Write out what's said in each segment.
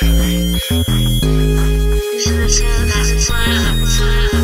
Should have said that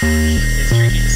It's tricky.